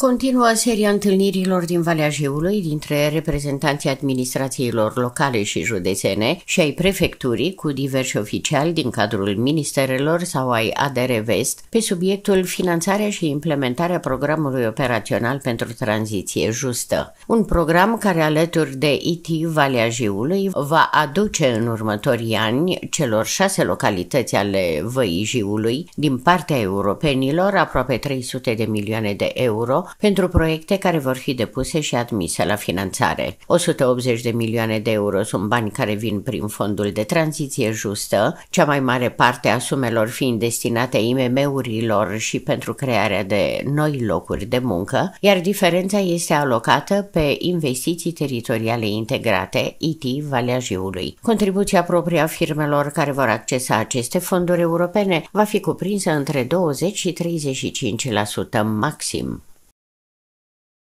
Continuă seria întâlnirilor din Valea Jiului dintre reprezentanții administrațiilor locale și județene și ai prefecturii cu diversi oficiali din cadrul ministerelor sau ai ADR Vest pe subiectul finanțarea și implementarea programului operațional pentru tranziție justă. Un program care alături de IT Valea Jiului va aduce în următorii ani celor șase localități ale Văii Jiului din partea europenilor aproape 300 de milioane de euro pentru proiecte care vor fi depuse și admise la finanțare. 180 de milioane de euro sunt bani care vin prin fondul de tranziție justă, cea mai mare parte a sumelor fiind destinate IMM-urilor și pentru crearea de noi locuri de muncă, iar diferența este alocată pe investiții teritoriale integrate, IT Valea Jiului. Contribuția proprie a firmelor care vor accesa aceste fonduri europene va fi cuprinsă între 20 și 35% maxim.